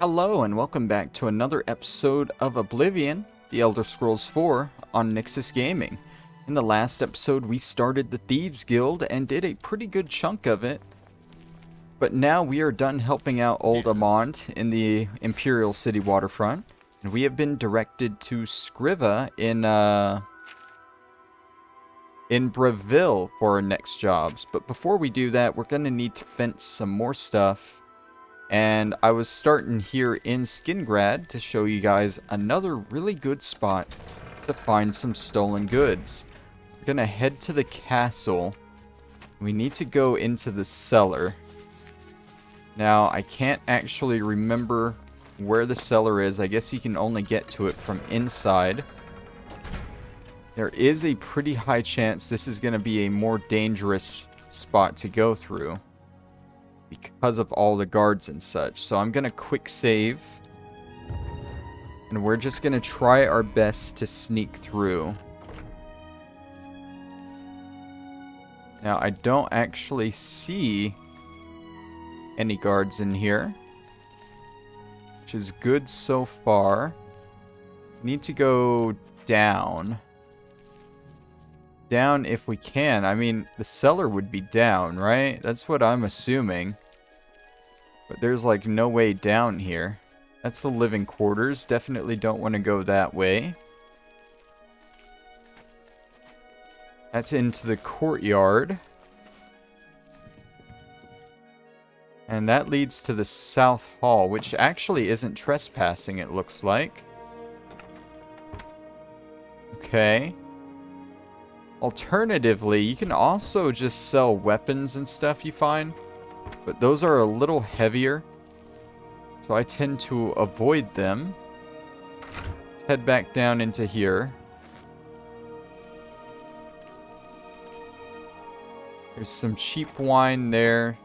Hello and welcome back to another episode of Oblivion, The Elder Scrolls 4 on Nyxus Gaming. In the last episode we started the Thieves Guild and did a pretty good chunk of it. But now we are done helping out Old Armand in the Imperial City waterfront. And we have been directed to S'Krivva in, uh... In Bravil for our next jobs. But before we do that, we're going to need to fence some more stuff and I was starting here in Skingrad to show you guys another really good spot to find some stolen goods. We're gonna head to the castle. We need to go into the cellar. Now, I can't actually remember where the cellar is. I guess you can only get to it from inside. There is a pretty high chance this is going to be a more dangerous spot to go through because of all the guards and such. So I'm going to quick save. And we're just going to try our best to sneak through. Now, I don't actually see any guards in here. Which is good so far. Need to go down. Down if we can. I mean, the cellar would be down, right? That's what I'm assuming. But there's like no way down here. That's the living quarters. Definitely don't want to go that way. That's into the courtyard. And that leads to the South Hall, which actually isn't trespassing, it looks like. Okay. Alternatively, you can also just sell weapons and stuff you find. But those are a little heavier. So I tend to avoid them. Let's head back down into here. There's some cheap wine there.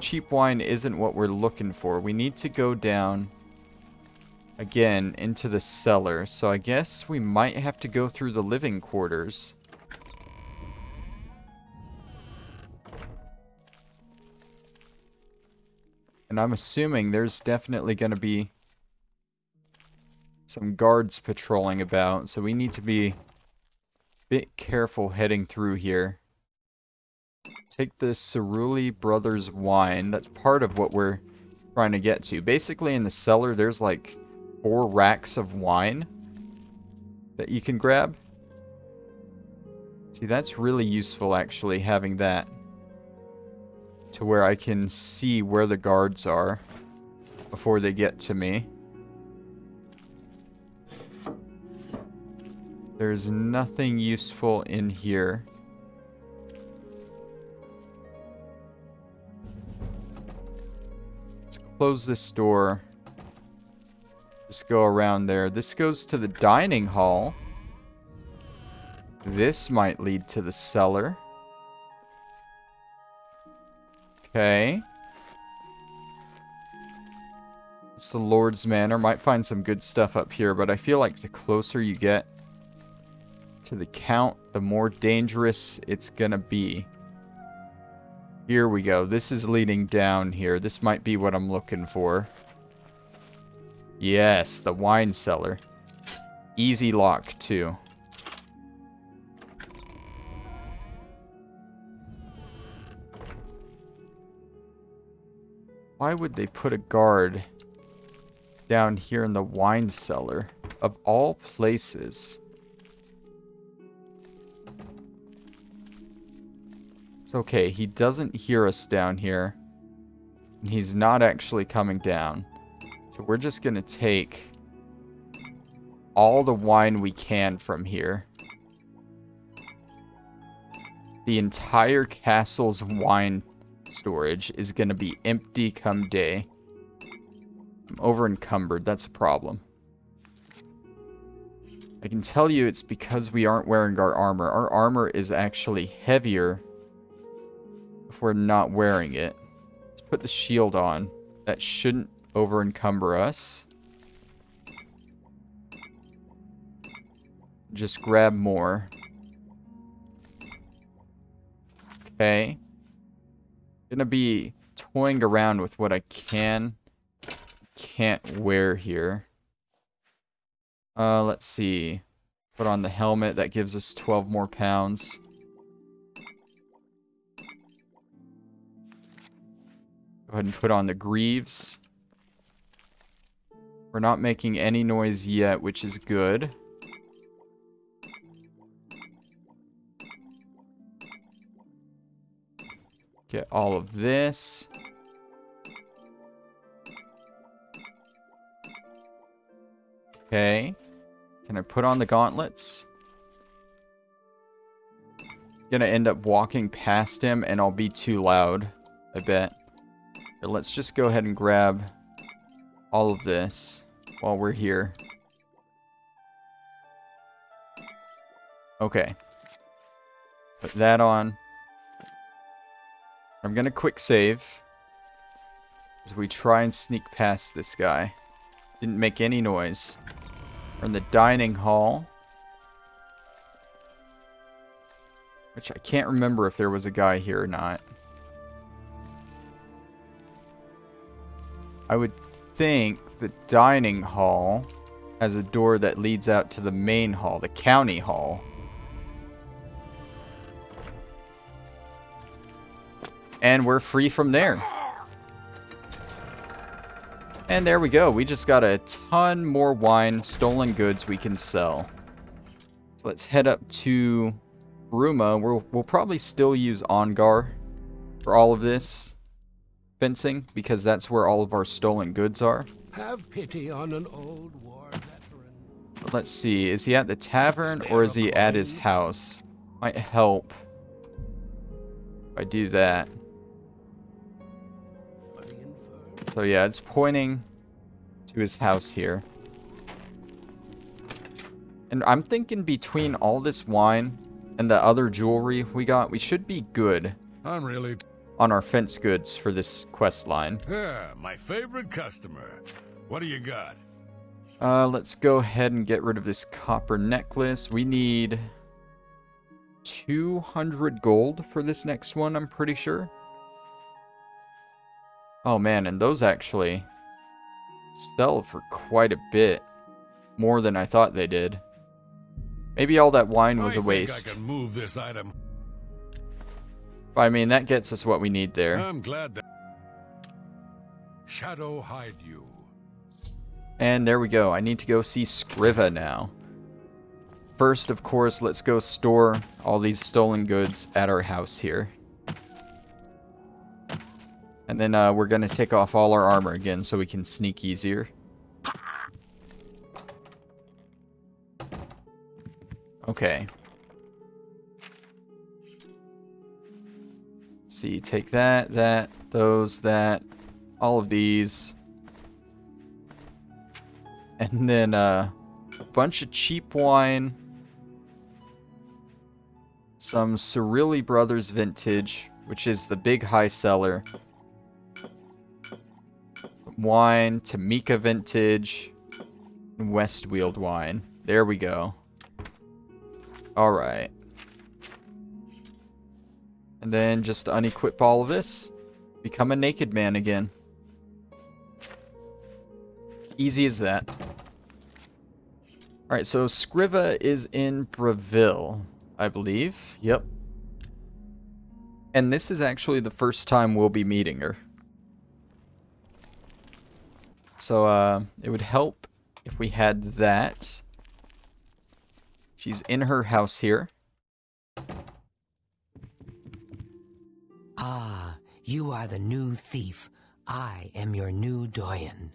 Cheap wine isn't what we're looking for. We need to go down again into the cellar. So I guess we might have to go through the living quarters. And I'm assuming there's definitely going to be some guards patrolling about, so we need to be a bit careful heading through here. Take the Surilie Brothers wine. That's part of what we're trying to get to. Basically, in the cellar, there's like four racks of wine that you can grab. See, that's really useful, actually, having that to where I can see where the guards are before they get to me. There's nothing useful in here. Let's close this door. Just go around there. This goes to the dining hall. This might lead to the cellar. Okay. It's the Lord's Manor. Might find some good stuff up here, but I feel like the closer you get to the Count, the more dangerous it's gonna be. Here we go. This is leading down here. This might be what I'm looking for. Yes, the wine cellar. Easy lock, too. Why would they put a guard down here in the wine cellar? Of all places. It's okay, he doesn't hear us down here. He's not actually coming down. So we're just gonna take all the wine we can from here. The entire castle's wine storage is going to be empty come day. I'm over encumbered. That's a problem. I can tell you it's because we aren't wearing our armor. Our armor is actually heavier if we're not wearing it. Let's put the shield on. That shouldn't over encumber us. Just grab more. Okay. Gonna be toying around with what I can can't wear here. Uh, let's see. Put on the helmet, that gives us 12 more pounds. Go ahead and put on the greaves. We're not making any noise yet, which is good. Get all of this. Okay. Can I put on the gauntlets? Gonna end up walking past him and I'll be too loud, I bet. But let's just go ahead and grab all of this while we're here. Okay. Put that on. I'm gonna quick save. As we try and sneak past this guy. Didn't make any noise. We're in the dining hall. Which I can't remember if there was a guy here or not. I would think the dining hall has a door that leads out to the main hall, the county hall. And we're free from there. And there we go. We just got a ton more wine, stolen goods we can sell. So let's head up to Bruma. We'll, we'll probably still use Ongar for all of this fencing because that's where all of our stolen goods are. Have pity on an old war veteran. let's see. Is he at the tavern or is he at his house? Might help if I do that. So yeah, it's pointing to his house here. And I'm thinking between all this wine and the other jewelry we got, we should be good. I'm really on our fence goods for this quest line. Yeah, my favorite customer. What do you got? Uh, let's go ahead and get rid of this copper necklace. We need 200 gold for this next one, I'm pretty sure. Oh man, and those actually sell for quite a bit. More than I thought they did. Maybe all that wine was I a waste. I can move this item. I mean, that gets us what we need there. I'm glad that Shadow hide you. And there we go. I need to go see S'Krivva now. First, of course, let's go store all these stolen goods at our house here. And then uh, we're going to take off all our armor again so we can sneak easier. Okay. See, take that, that, those, that, all of these. And then uh, a bunch of cheap wine. Some Surilie Brothers Vintage, which is the big high seller wine, Tamika Vintage, Westweald wine. There we go. Alright. And then just unequip all of this. Become a naked man again. Easy as that. Alright, so S'Krivva is in Bravil, I believe. Yep. And this is actually the first time we'll be meeting her. So uh, it would help if we had that. She's in her house here. Ah, you are the new thief. I am your new doyen.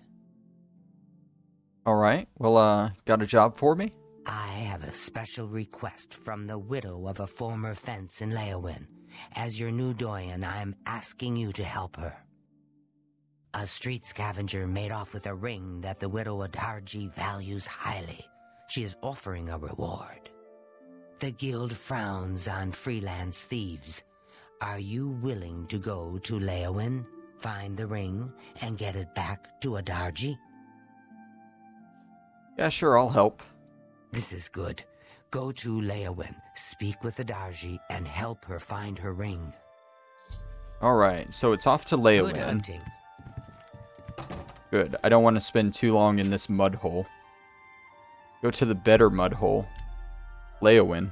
Alright, well, uh, got a job for me? I have a special request from the widow of a former fence in Leyawiin. As your new doyen, I am asking you to help her. A street scavenger made off with a ring that the widow Adarji values highly. She is offering a reward. The guild frowns on freelance thieves. Are you willing to go to Leyawiin, find the ring, and get it back to Adarji? Yeah, sure, I'll help. This is good. Go to Leyawiin, speak with Adarji, and help her find her ring. Alright, so it's off to Good hunting. Good. I don't want to spend too long in this mud hole. Go to the better mud hole. Leyawiin.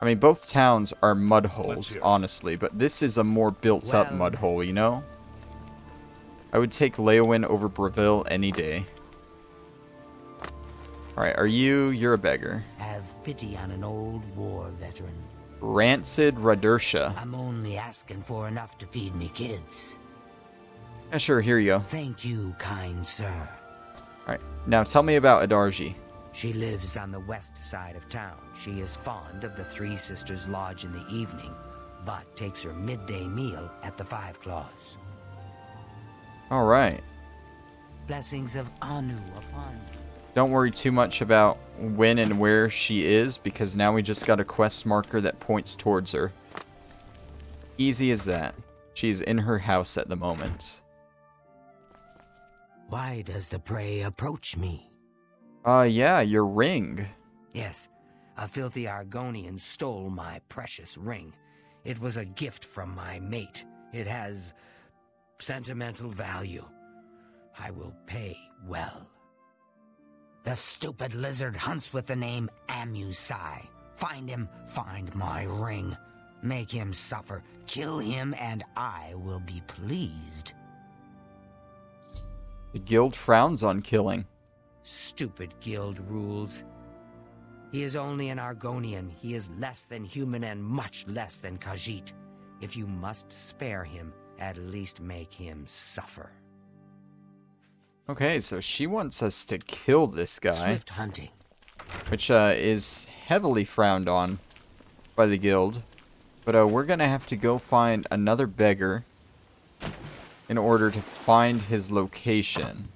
I mean, both towns are mud holes, honestly, but this is a more built-up Well- mud hole, you know? I would take Leyawiin over Bravil any day. Alright, are you... You're a beggar. Have pity on an old war veteran. Rancid Radursha. I'm only asking for enough to feed me kids. Yeah, sure, here you go. Thank you, kind sir. Alright, now tell me about Adarji. She lives on the west side of town. She is fond of the Three Sisters Lodge in the evening, but takes her midday meal at the Five Claws. Alright. Blessings of Anu upon you. Don't worry too much about when and where she is, because now we just got a quest marker that points towards her. Easy as that. She's in her house at the moment. Why does the prey approach me? Uh, yeah, your ring. Yes, a filthy Argonian stole my precious ring. It was a gift from my mate. It has sentimental value. I will pay well. The stupid lizard hunts with the name Amusei. Find him, find my ring. Make him suffer, kill him, and I will be pleased. The guild frowns on killing. Stupid guild rules. He is only an Argonian. He is less than human and much less than Khajiit. If you must spare him, at least make him suffer. Okay, so she wants us to kill this guy, Swift hunting. which uh, is heavily frowned on by the guild. But uh, we're gonna have to go find another beggar in order to find his location.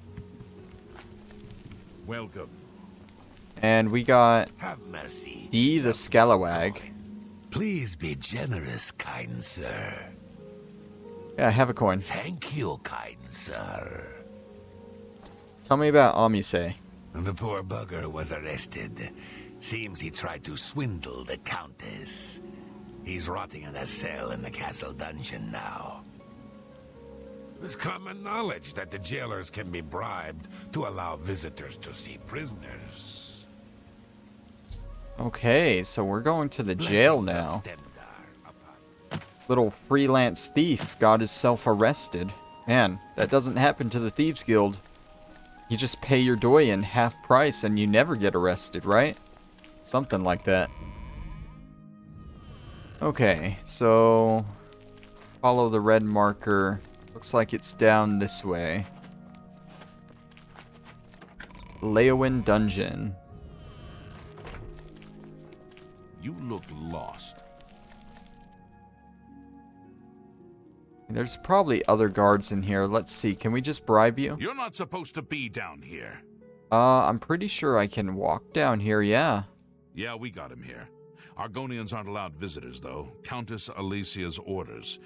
Welcome. And we got Have mercy. Deeh the Scalawag. Please be generous, kind sir. Yeah, have a coin. Thank you, kind sir. Tell me about Amusei. The poor bugger was arrested. Seems he tried to swindle the Countess. He's rotting in a cell in the castle dungeon now. It's common knowledge that the jailers can be bribed to allow visitors to see prisoners. Okay, so we're going to the jail now. Little freelance thief got himself arrested. Man, that doesn't happen to the Thieves Guild. You just pay your doyen half price and you never get arrested, right? Something like that. Okay, so follow the red marker. Looks like it's down this way. Leyawiin Dungeon. You look lost. There's probably other guards in here. Let's see. Can we just bribe you? You're not supposed to be down here. Uh, I'm pretty sure I can walk down here, yeah. Yeah, we got him here. Argonians aren't allowed visitors, though. Countess Alessia's orders.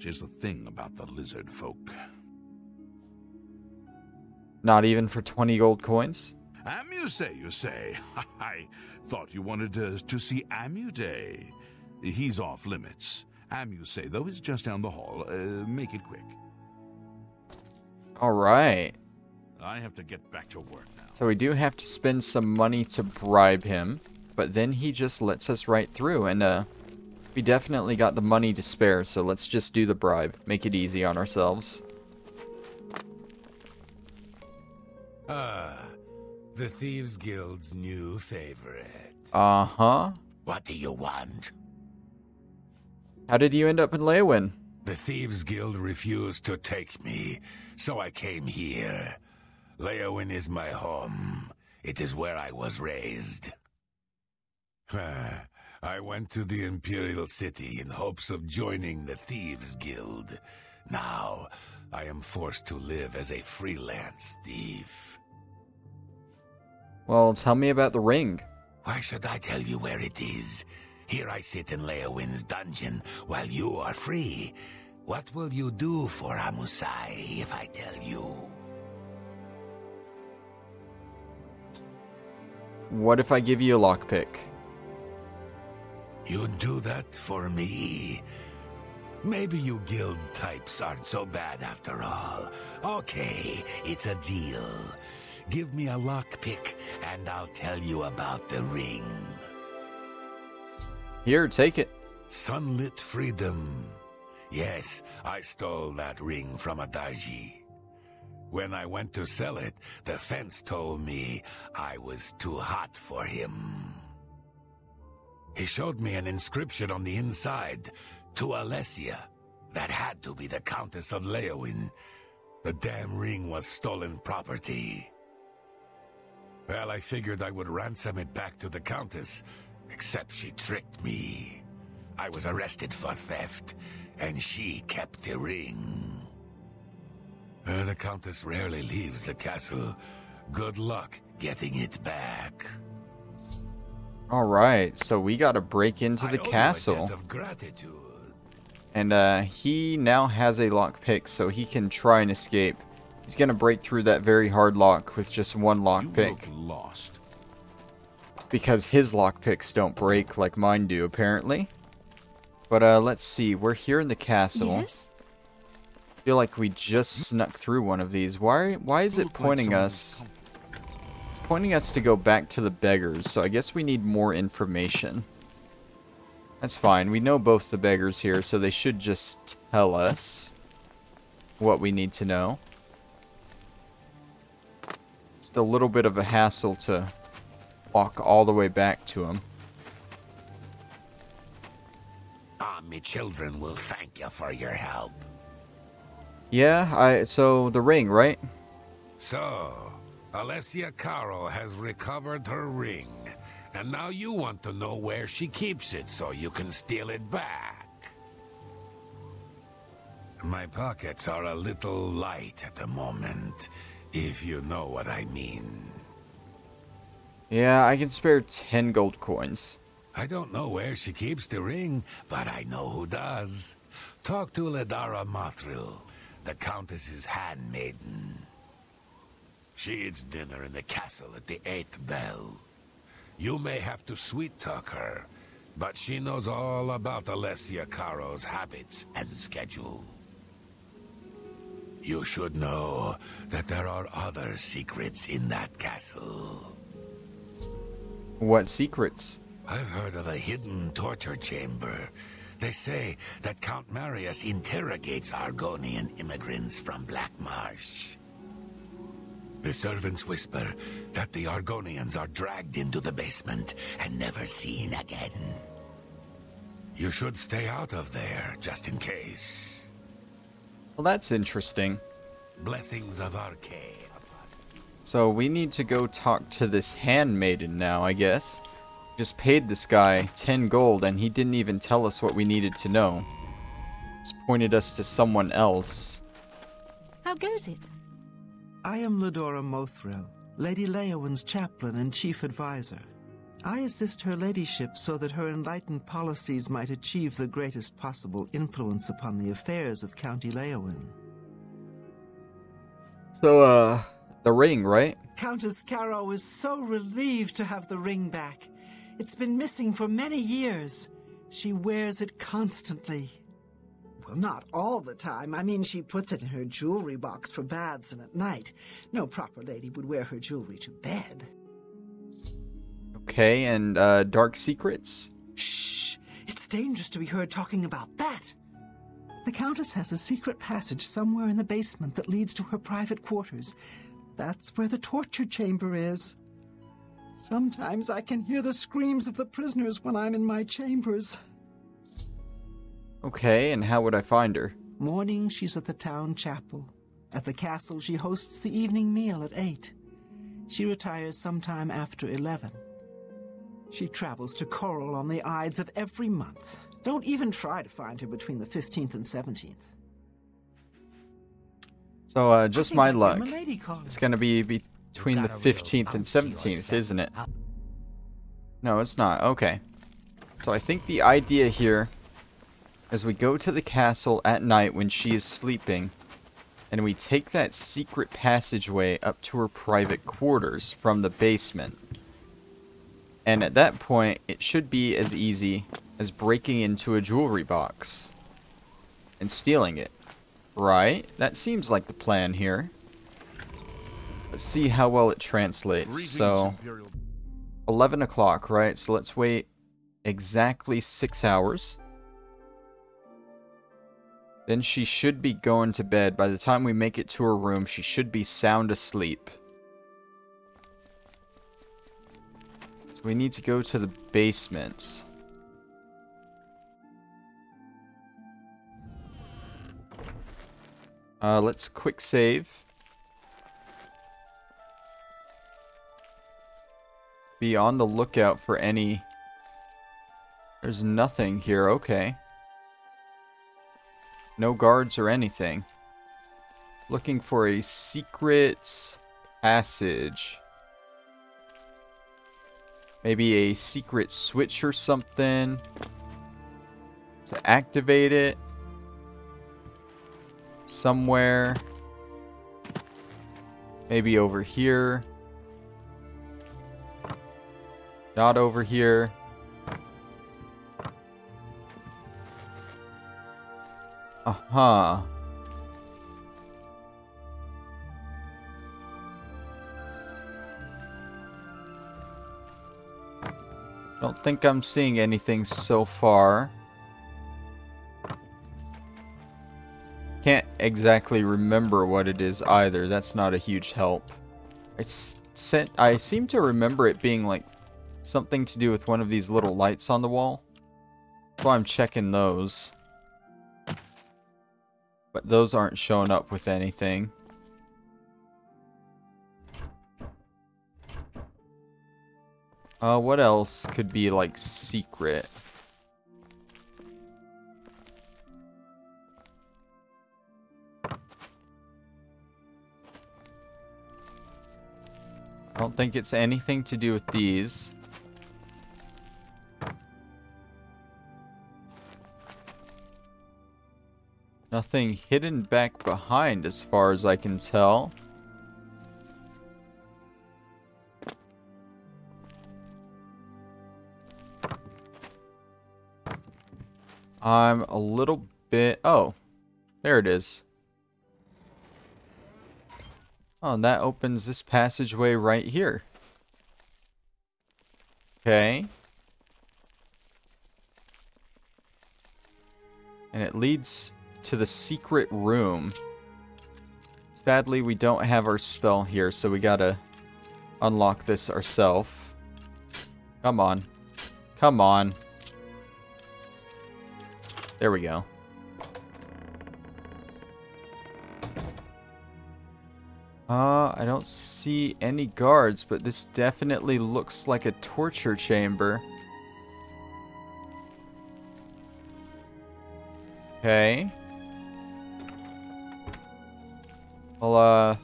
She's the thing about the lizard folk. Not even for 20 gold coins? Amusei, you say? I thought you wanted to, to see Amude. He's off limits. Amusei, though, is just down the hall. Uh, make it quick. Alright. I have to get back to work now. So we do have to spend some money to bribe him. But then he just lets us right through. And, uh, we definitely got the money to spare. So let's just do the bribe. Make it easy on ourselves. Ah, the Thieves Guild's new favorite. Uh-huh. What do you want? How did you end up in Leyawiin? The Thieves Guild refused to take me, so I came here. Leyawiin is my home. It is where I was raised. I went to the Imperial City in hopes of joining the Thieves Guild. Now, I am forced to live as a freelance thief. Well, tell me about the ring. Why should I tell you where it is? Here I sit in Leyawiin's dungeon while you are free. What will you do for Amusei if I tell you? What if I give you a lockpick? You'd do that for me? Maybe you guild types aren't so bad after all. Okay, it's a deal. Give me a lockpick, and I'll tell you about the ring. Here, take it. Sunlit freedom. Yes, I stole that ring from a Adarji. When I went to sell it, the fence told me I was too hot for him. He showed me an inscription on the inside to Alessia. That had to be the Countess of Leyawiin. The damn ring was stolen property. Well, I figured I would ransom it back to the Countess, except she tricked me. I was arrested for theft, and she kept the ring. Uh, the Countess rarely leaves the castle. Good luck getting it back. Alright, so we gotta break into the owe you a castle. of gratitude. And uh, he now has a lockpick, so he can try and escape. He's gonna break through that very hard lock with just one You lockpick. lost. Because his lockpicks don't break like mine do, apparently. But uh, let's see, we're here in the castle. Yes? feel like we just snuck through one of these. Why why is it Look pointing someone us? Pointing us to go back to the beggars, so I guess we need more information. That's fine. We know both the beggars here, so they should just tell us what we need to know. Just a little bit of a hassle to walk all the way back to them. Ah, me children will thank you for your help. Yeah, I so the ring, right? So, Alessia Caro has recovered her ring, and now you want to know where she keeps it so you can steal it back. My pockets are a little light at the moment, if you know what I mean. Yeah, I can spare 10 gold coins. I don't know where she keeps the ring, but I know who does. Talk to Ladara Mathril, the Countess's handmaiden. She eats dinner in the castle at the eighth bell. You may have to sweet-talk her, but she knows all about Alessia Caro's habits and schedule. You should know that there are other secrets in that castle. What secrets? I've heard of a hidden torture chamber. They say that Count Marius interrogates Argonian immigrants from Black Marsh. The servants whisper that the Argonians are dragged into the basement and never seen again. You should stay out of there, just in case. Well, that's interesting. Blessings of Arkay. So we need to go talk to this handmaiden now, I guess. Just paid this guy 10 gold and he didn't even tell us what we needed to know. Just pointed us to someone else. How goes it? I am Ladora Mothril, Lady Leyawiin's chaplain and chief advisor. I assist her ladyship so that her enlightened policies might achieve the greatest possible influence upon the affairs of County Leyawiin. So, uh, the ring, right? Countess Caro is so relieved to have the ring back. It's been missing for many years. She wears it constantly. Well, not all the time. I mean, she puts it in her jewelry box for baths and at night. No proper lady would wear her jewelry to bed. Okay, and, uh, dark secrets? Shh! It's dangerous to be heard talking about that. The Countess has a secret passage somewhere in the basement that leads to her private quarters. That's where the torture chamber is. Sometimes I can hear the screams of the prisoners when I'm in my chambers. Okay, and how would I find her? Morning, she's at the town chapel. At the castle, she hosts the evening meal at 8. She retires sometime after 11. She travels to Chorrol on the Ides of every month. Don't even try to find her between the 15th and 17th. So, uh, just my I hear luck. Milady. It's gonna be between the got a real 15th and bounce to your 17th, isn't it? No, it's not. Okay. So I think the idea here is we go to the castle at night when she is sleeping, and we take that secret passageway up to her private quarters from the basement. And at that point, it should be as easy as breaking into a jewelry box. and stealing it. Right? That seems like the plan here. Let's see how well it translates. So, Imperial 11 o'clock, right? So let's wait exactly six hours. Then she should be going to bed. By the time we make it to her room, she should be sound asleep. So we need to go to the basement. Uh, let's quick save. Be on the lookout for any... There's nothing here, okay. No guards or anything. Looking for a secret passage. Maybe a secret switch or something. To activate it. Somewhere. Maybe over here. Not over here. Uh-huh. Don't think I'm seeing anything so far. Can't exactly remember what it is either. That's not a huge help. I, sent, I seem to remember it being like something to do with one of these little lights on the wall. That's why I'm checking those. But those aren't showing up with anything. Uh, what else could be, like, secret? I don't think it's anything to do with these. Nothing hidden back behind as far as I can tell. I'm a little bit... Oh, there it is. Oh, and that opens this passageway right here. Okay. And it leads to the secret room. Sadly, we don't have our spell here, so we gotta unlock this ourselves. Come on. Come on. There we go. Uh, I don't see any guards, but this definitely looks like a torture chamber. Okay. Well, uh...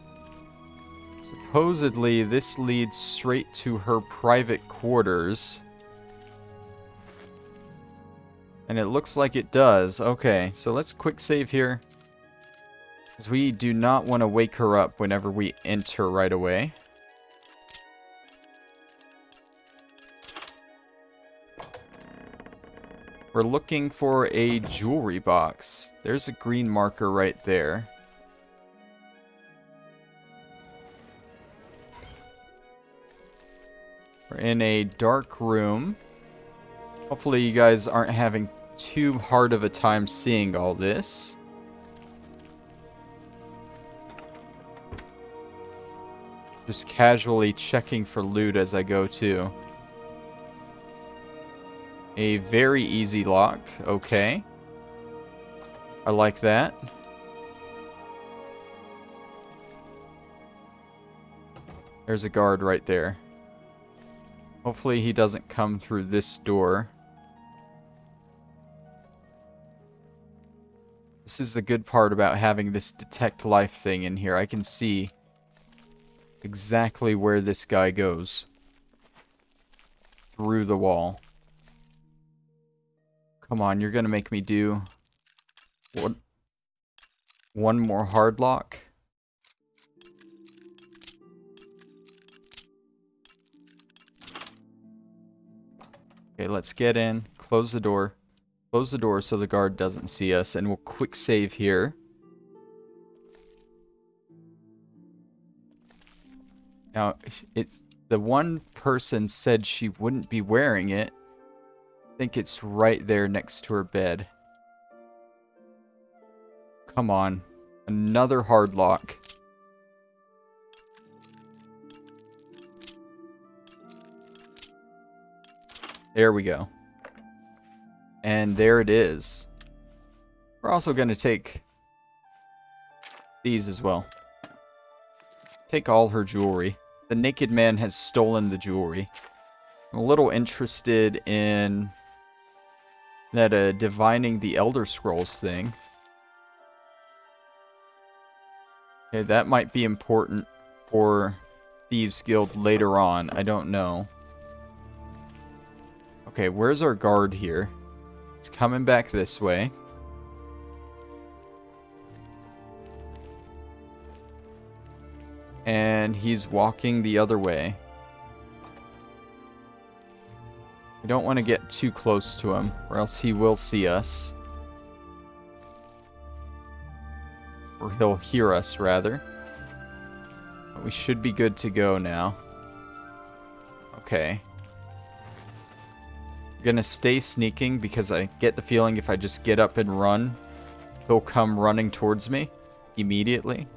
Supposedly, this leads straight to her private quarters. And it looks like it does. Okay, so let's quick save here. Because we do not want to wake her up whenever we enter right away. We're looking for a jewelry box. There's a green marker right there. We're in a dark room. Hopefully you guys aren't having too hard of a time seeing all this. Just casually checking for loot as I go too. A very easy lock, okay. I like that. There's a guard right there. Hopefully he doesn't come through this door. This is the good part about having this detect life thing in here. I can see exactly where this guy goes. Through the wall. Come on, you're gonna make me do... What? One more hard lock? Okay, let's get in, close the door. Close the door so the guard doesn't see us, and we'll quick save here. Now, it's the one person said she wouldn't be wearing it. I think it's right there next to her bed. Come on. Another hard lock. There we go. And there it is. We're also going to take these as well. Take all her jewelry. The naked man has stolen the jewelry. I'm a little interested in that uh, divining the Elder Scrolls thing. Okay, that might be important for Thieves Guild later on. I don't know. Okay, where's our guard here? He's coming back this way. And he's walking the other way. We don't want to get too close to him, or else he will see us. Or he'll hear us, rather. But we should be good to go now. Okay. Gonna stay sneaking because I get the feeling if I just get up and run, he'll come running towards me immediately.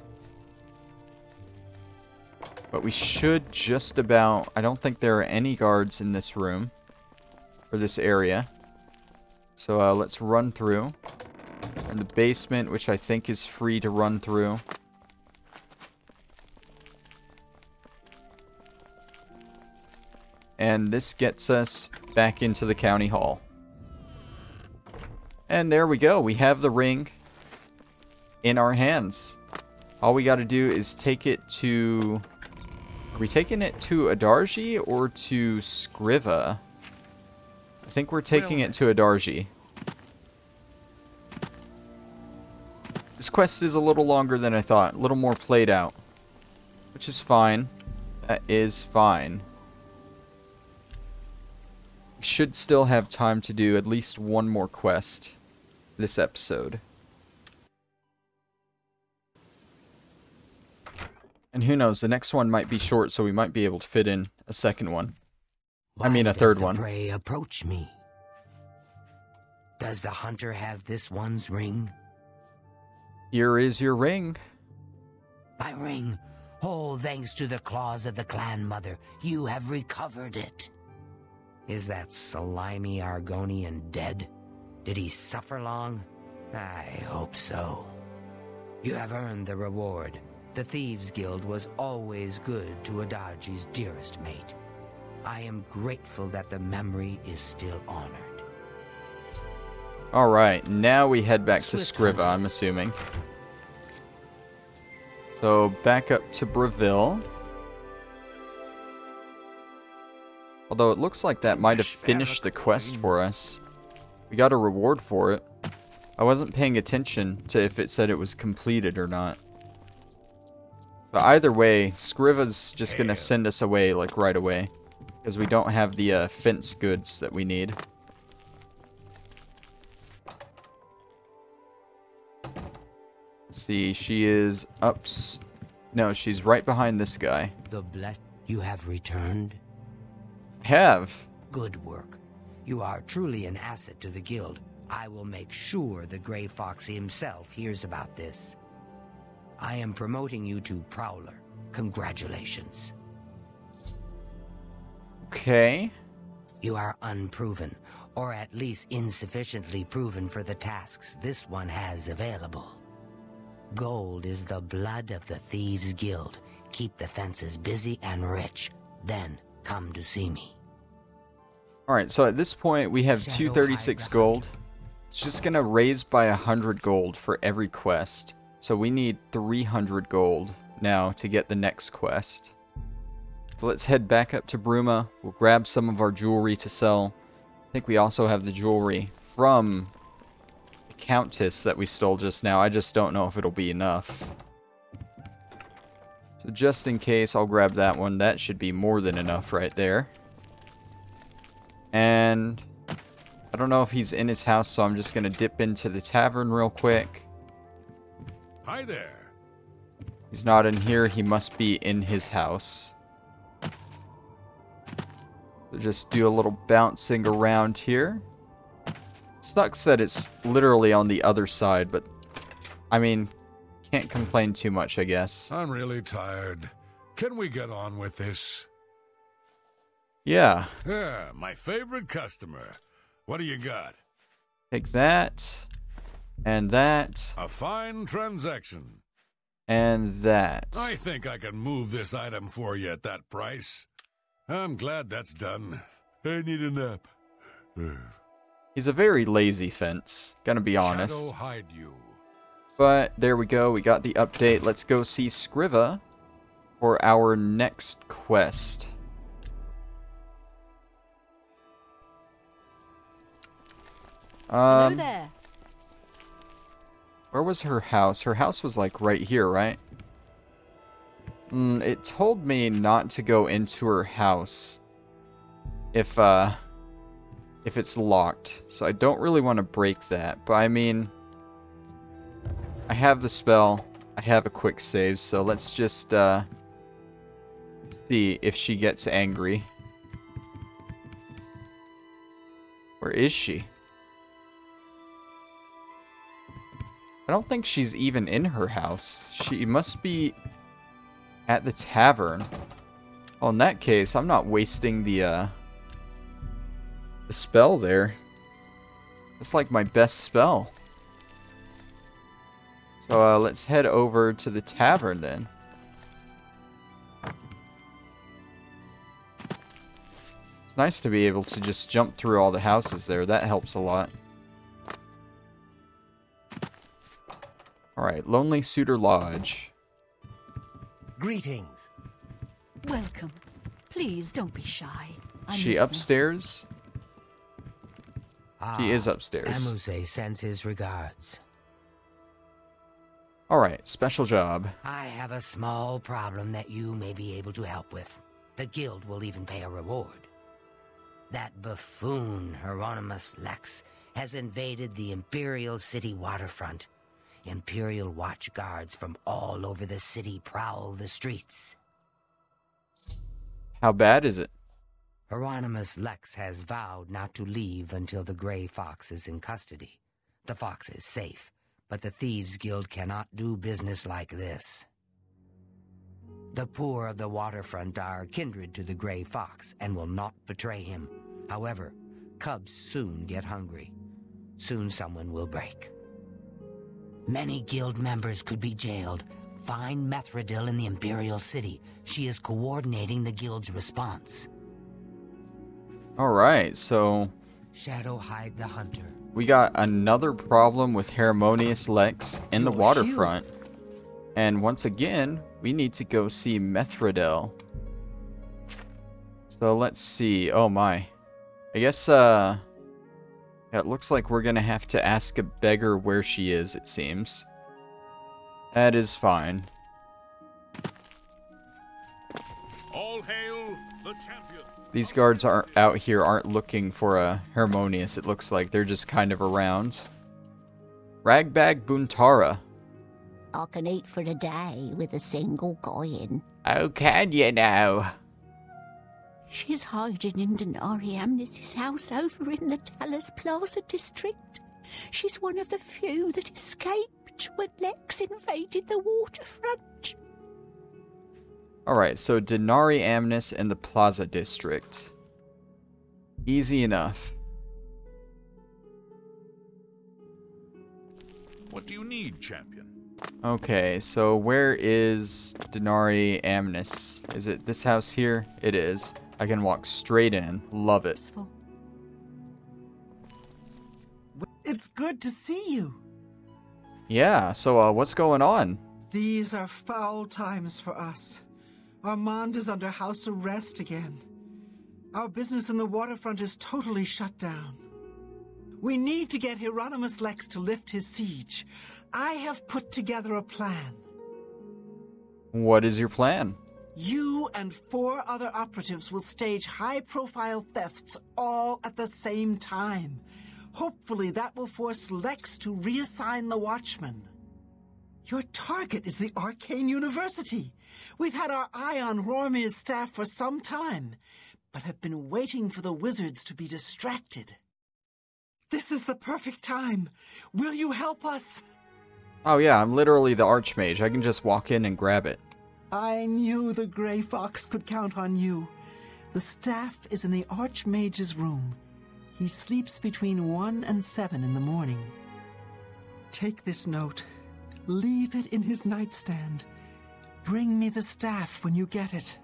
But we should just about... I don't think there are any guards in this room. Or this area. So uh, let's run through. In the basement, which I think is free to run through. And this gets us back into the county hall. And there we go. We have the ring in our hands. All we got to do is take it to Are we taking it to Adarji or to S'Krivva? I think we're taking it to Adarji. This quest is a little longer than I thought. A little more played out. Which is fine. That is fine. Should still have time to do at least one more quest this episode. And who knows, the next one might be short, so we might be able to fit in a second one. Why I mean a third one. Prey approach me. Does the hunter have this one's ring? Here is your ring. My ring. Oh, thanks to the claws of the clan mother, you have recovered it. Is that slimy Argonian dead? Did he suffer long? I hope so. You have earned the reward. The Thieves Guild was always good to Adarji's dearest mate. I am grateful that the memory is still honored. Alright, now we head back to Swift S'Krivva, hunting. I'm assuming. So, back up to Bravil. Although it looks like that might have finished the quest for us. We got a reward for it. I wasn't paying attention to if it said it was completed or not. But either way, S'Krivva's just gonna send us away, like, right away. Because we don't have the uh, fence goods that we need. Let's see, she is up... No, she's right behind this guy. The bless you have returned. Have. Good work. You are truly an asset to the guild. I will make sure the Grey Fox himself hears about this. I am promoting you to Prowler. Congratulations. Okay. You are unproven, or at least insufficiently proven for the tasks this one has available. Gold is the blood of the Thieves Guild. Keep the fences busy and rich. Then come to see me. Alright, so at this point we have Shadow 236 gold. It's just gonna raise by 100 gold for every quest. So we need 300 gold now to get the next quest. So let's head back up to Bruma. We'll grab some of our jewelry to sell. I think we also have the jewelry from the Countess that we stole just now. I just don't know if it'll be enough. So just in case, I'll grab that one. That should be more than enough right there. And I don't know if he's in his house, so I'm just gonna dip into the tavern real quick. Hi there. He's not in here, he must be in his house. So just do a little bouncing around here. Sucks that it's literally on the other side, but I mean, can't complain too much, I guess. I'm really tired. Can we get on with this? Yeah, Yeah, my favorite customer. What do you got? take that, and that, A fine transaction. and that. I think I can move this item for you at that price. I'm glad that's done. I need a nap. He's a very lazy fence, gonna be honest. Shadow hide you. But there we go, we got the update. Let's go see S'Krivva for our next quest. Hello Um, there. where was her house? Her house was like right here, right? Mm, it told me not to go into her house if uh if it's locked. So I don't really want to break that, but I mean I have the spell. I have a quick save, so let's just uh see if she gets angry. Where is she? I don't think she's even in her house. She must be at the tavern. Well, in that case, I'm not wasting the, uh, the spell there. It's like my best spell. So, uh, let's head over to the tavern then. It's nice to be able to just jump through all the houses there. That helps a lot. Alright, Lonely Suitor Lodge. Greetings. Welcome. Please don't be shy. I'm she listening. upstairs? She is Ah, upstairs. Amusei sends his regards. Alright, special job. I have a small problem that you may be able to help with. The guild will even pay a reward. That buffoon, Hieronymus Lex, has invaded the Imperial City waterfront. Imperial watch guards from all over the city prowl the streets. How bad is it? Hieronymus Lex has vowed not to leave until the Grey Fox is in custody. The fox is safe, but the Thieves Guild cannot do business like this. The poor of the waterfront are kindred to the Grey Fox and will not betray him. However, cubs soon get hungry. Soon someone will break. Many guild members could be jailed. Find Methredhel in the Imperial City. She is coordinating the guild's response. Alright, so Shadow hide the hunter. We got another problem with Hieronymus Lex in the Your waterfront. And once again, we need to go see Methredhel. So let's see. Oh my. I guess, uh... it looks like we're gonna have to ask a beggar where she is, it seems. That is fine. These guards are out here aren't looking for a Hieronymus, it looks like. They're just kind of around. Ragbag Buntara. I can eat for a day with a single coin. How can you now? She's hiding in Dynari Amnis's house over in the Talos Plaza district. She's one of the few that escaped when Lex invaded the waterfront. Alright, so Dynari Amnis and the Plaza District. Easy enough. What do you need, champion? Okay, so where is Dynari Amnis? Is it this house here? It is. I can walk straight in. Love it. It's good to see you. Yeah, so uh, what's going on? These are foul times for us. Armand is under house arrest again. Our business in the waterfront is totally shut down. We need to get Hieronymus Lex to lift his siege. I have put together a plan. What is your plan? You and four other operatives will stage high profile thefts all at the same time. Hopefully that will force Lex to reassign the Watchman. Your target is the Arcane University. We've had our eye on Rormir's staff for some time, but have been waiting for the wizards to be distracted. This is the perfect time. Will you help us? Oh yeah, I'm literally the Archmage. I can just walk in and grab it. I knew the Grey Fox could count on you. The staff is in the Archmage's room. He sleeps between 1 and 7 in the morning. Take this note. Leave it in his nightstand. Bring me the staff when you get it.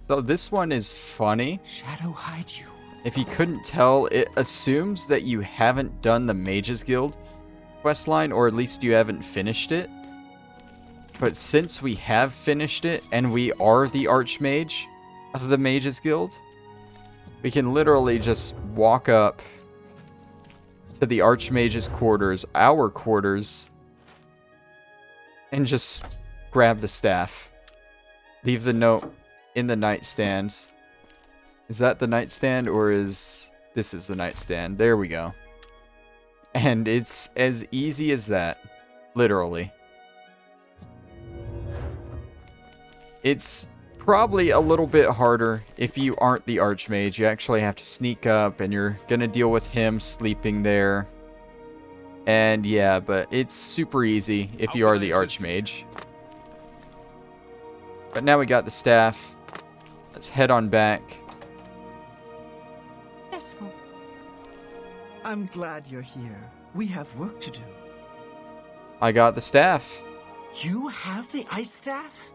So this one is funny. Shadow hide you. If you couldn't tell, it assumes that you haven't done the Mages Guild questline, or at least you haven't finished it. But since we have finished it, and we are the Archmage of the Mages Guild, we can literally just walk up to the Archmage's quarters, our quarters, and just grab the staff. Leave the note in the nightstand. Is that the nightstand or is this is the nightstand? There we go. And it's as easy as that. Literally. It's probably a little bit harder if you aren't the Archmage. You actually have to sneak up and you're gonna deal with him sleeping there. And yeah, but it's super easy if you are the Archmage. But now we got the staff. Let's head on back. Successful. I'm glad you're here. We have work to do. I got the staff. You have the ice staff?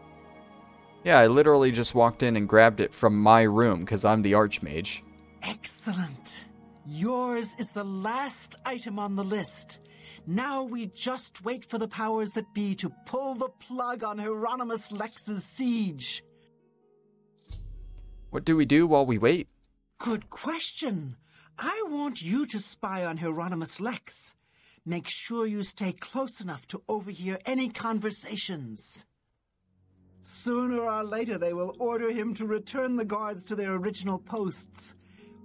Yeah, I literally just walked in and grabbed it from my room because I'm the Archmage. Excellent. Yours is the last item on the list. Now we just wait for the powers that be to pull the plug on Hieronymus Lex's siege. What do we do while we wait? Good question. I want you to spy on Hieronymus Lex. Make sure you stay close enough to overhear any conversations. Sooner or later, they will order him to return the guards to their original posts.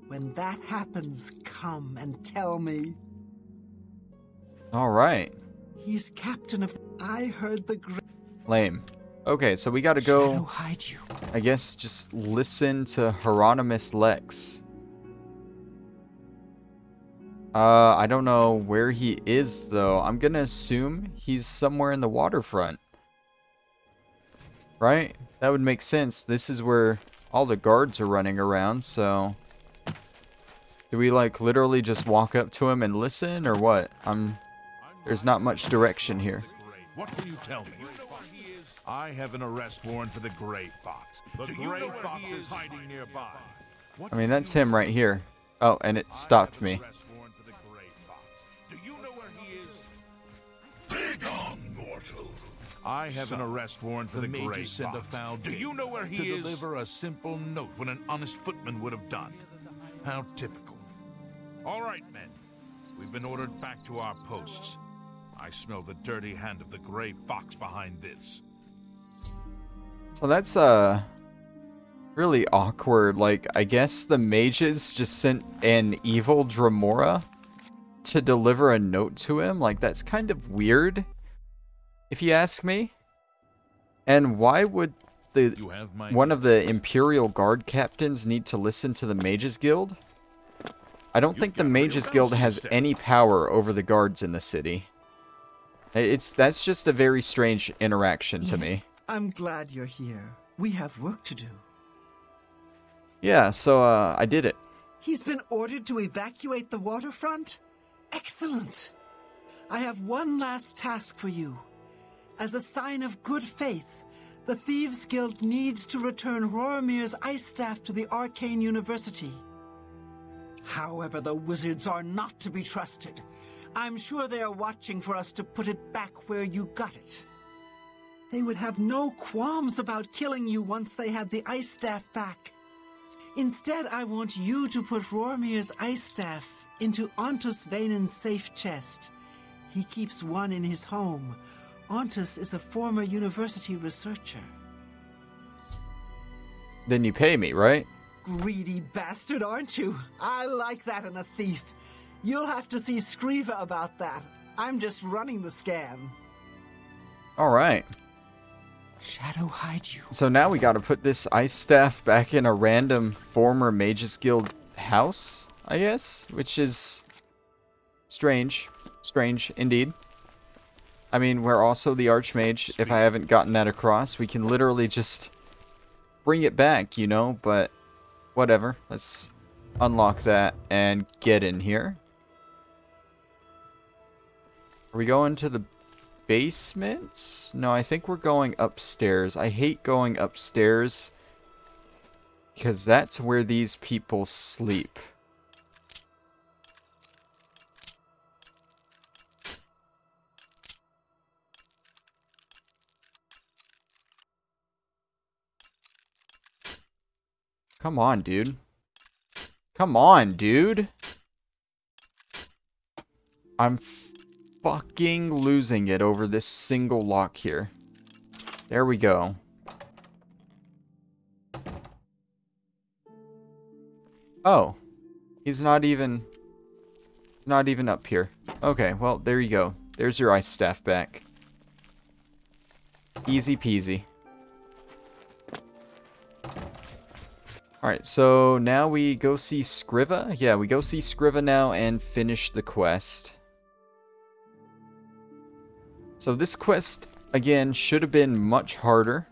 When that happens, come and tell me. Alright. He's captain of. I heard the. Lame. Okay, so we gotta go, hide you. I guess, just listen to Hieronymus Lex. Uh, I don't know where he is, though. I'm gonna assume he's somewhere in the waterfront. Right? That would make sense. This is where all the guards are running around, so... Do we, like, literally just walk up to him and listen, or what? I'm... There's not much direction here. What can you tell me? I have an arrest warrant for the Gray Fox. The Do you Gray know Fox is is? hiding nearby. What I mean, that's him right here. Oh, and it I stopped have an me. arrest warrant for the Gray Fox. Do you know where he is? Begone, mortal. I have an arrest warrant for the, the Gray mages a Fox. foul Do you know where he to is? deliver a simple note when an honest footman would have done. How typical. All right, men. We've been ordered back to our posts. I smell the dirty hand of the Gray Fox behind this. So that's uh really awkward. Like I guess the mages just sent an evil Dremora to deliver a note to him. Like that's kind of weird if you ask me. And why would the You one of the Imperial Guard captains need to listen to the Mages Guild? I don't You've think the Mages Guild has instead. any power over the guards in the city. It's that's just a very strange interaction to me. I'm glad you're here. We have work to do. Yeah, so uh, I did it. He's been ordered to evacuate the waterfront? Excellent! I have one last task for you. As a sign of good faith, the Thieves Guild needs to return Roromir's ice staff to the Arcane University. However, the wizards are not to be trusted. I'm sure they are watching for us to put it back where you got it. They would have no qualms about killing you once they had the ice staff back. Instead, I want you to put Rormir's ice staff into Ontus Vanin's safe chest. He keeps one in his home. Ontus is a former university researcher. Then you pay me, right? Greedy bastard, aren't you? I like that in a thief. You'll have to see S'Krivva about that. I'm just running the scam. Alright. Shadow hide you. So now we gotta put this ice staff back in a random former Mages Guild house, I guess? Which is strange. Strange, indeed. I mean, we're also the Archmage. If I haven't gotten that across, we can literally just bring it back, you know? But whatever. Let's unlock that and get in here. Are we going to the basement? No, I think we're going upstairs. I hate going upstairs because that's where these people sleep. Come on, dude. Come on, dude. I'm fucking losing it over this single lock here. There we go. Oh. He's not even... He's not even up here. Okay, well, there you go. There's your ice staff back. Easy peasy. Alright, so now we go see S'Krivva? Yeah, we go see S'Krivva now and finish the quest. So this quest, again, should have been much harder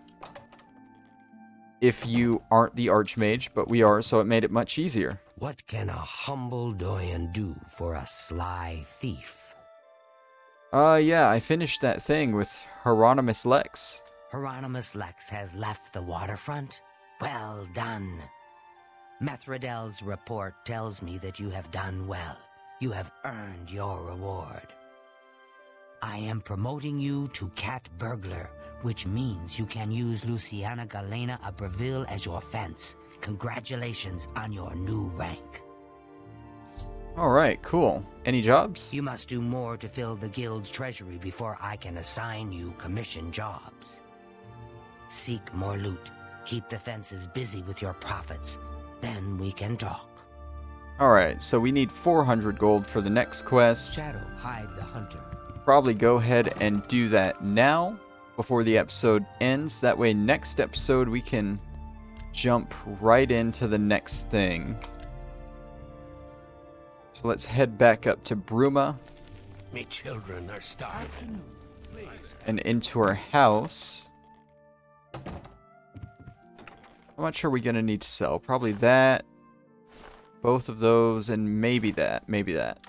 if you aren't the Archmage, but we are, so it made it much easier. What can a humble Doyen do for a sly thief? Uh, yeah, I finished that thing with Hieronymus Lex. Hieronymus Lex has left the waterfront? Well done. Methredhel's report tells me that you have done well. You have earned your reward. I am promoting you to Cat Burglar, which means you can use Luciana Galena of Bravil as your fence. Congratulations on your new rank. Alright, cool. Any jobs? You must do more to fill the guild's treasury before I can assign you commission jobs. Seek more loot. Keep the fences busy with your profits. Then we can talk. Alright, so we need 400 gold for the next quest. Shadow, hide the hunter. Probably go ahead and do that now before the episode ends. That way next episode we can jump right into the next thing. So let's head back up to Bruma Me children are starving. and into our house. How much are we going to need to sell? Probably that, both of those, and maybe that, maybe that.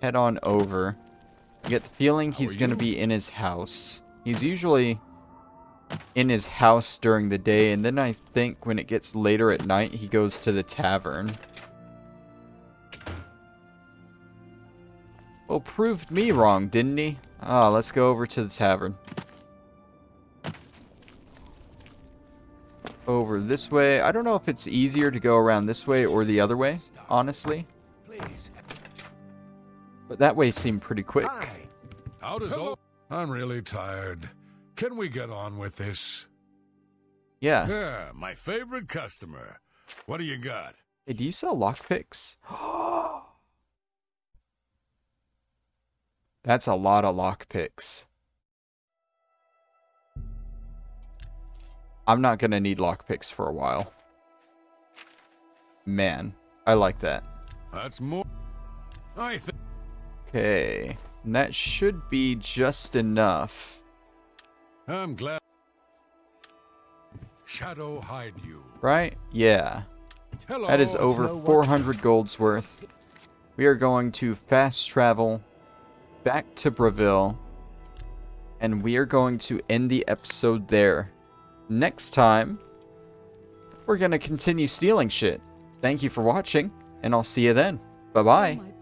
Head on over. I get the feeling he's going to be in his house. He's usually in his house during the day, and then I think when it gets later at night, he goes to the tavern. Well, proved me wrong, didn't he? Ah, let's go over to the tavern. Over this way. I don't know if it's easier to go around this way or the other way, honestly. Please. But that way seemed pretty quick. Hi. How does all... I'm really tired. Can we get on with this? Yeah. Yeah, my favorite customer. What do you got? Hey, do you sell lockpicks? That's a lot of lockpicks. I'm not gonna need lockpicks for a while. Man, I like that. That's more... I think... Okay, and that should be just enough. I'm glad... Shadow hide you. Right? Yeah. Hello. That is over know what- 400 golds worth. We are going to fast travel back to Bravil. And we are going to end the episode there. Next time, we're going to continue stealing shit. Thank you for watching, and I'll see you then. Bye-bye. Oh my